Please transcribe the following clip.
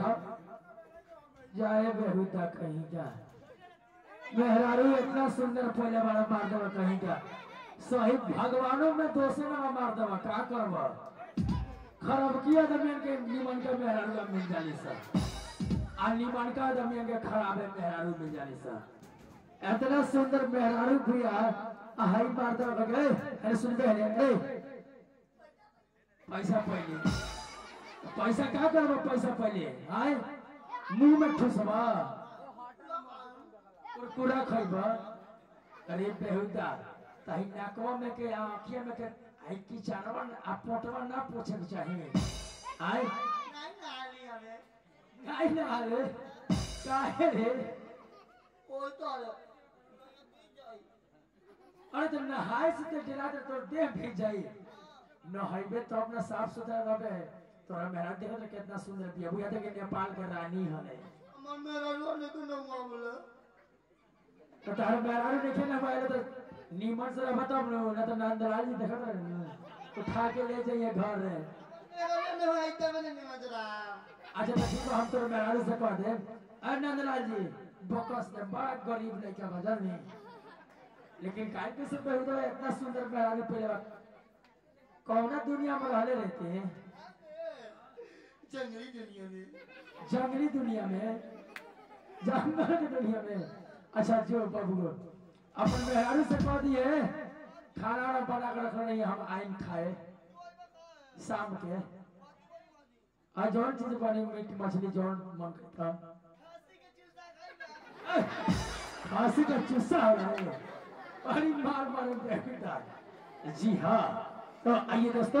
बैठा जाए बेहुदा कहीं जा। मेहरारू इतना सुंदर पहले बड़ा मार देवा कहीं का सही भगवानों में दोषे ना मार देवा, का करवा? खराब किया दमियन के, निमन के मेहरारू मिल जाली सा। आ निमन का दमियन के खराब है, मेहरारू मिल जाली सा। इतना सुंदर मेहरारू भैया हाई मार देवा गए अरे सुन बे ए पैसा पहले। पैसा का करबो पैसा पहले। आए। मुँह में ठुसबा कुरकुरा खइबा अरे बेहुदा। ताही नाकवा में के, आँखिया में के आई की किचनवा आ पोटवा ना पोछे के चाहिए आए। नहीं नाली हमें काहे ना आले? काहे रे? ओ तो अरे तुम नहाए से तो डरा दे तो देह भीग जाई। नहाइबे तो अपना साफ़ सुथरा रहे तोरा मेरा देखो तो कितना सुंदर बिया बुआ देखे नेपाल के रानी हने। मन मेरा रोने को न मामला तो तार मेरा देखे ना पाए तो नीमन से तब न ना तो नंदलाल जी देखा था ना। उठा के ले जाइए घर। रे अच्छा तो ठीक हम तो मेरा से कह दे। अरे नंदलाल जी बकस ने बड़ा गरीब लड़का बजल नहीं। लेकिन काय के से बहुत इतना सुंदर मेरा पहले बात कौना दुनिया में रहले रहते हैं? जंगली दुनिया में। जंगली दुनिया में? जानवर की दुनिया में? अच्छा जो बाबू अपन मेहरारू से कह दिए, खाना वाना बना कर रखना नहीं, हम आइन खाए। शाम के। आ, जौन चीज़ बने, मीट, मछली, जौन मन करता। खांसी का चुस्सा हो रहा है। मार मार जी हाँ। तो आइए दोस्तों।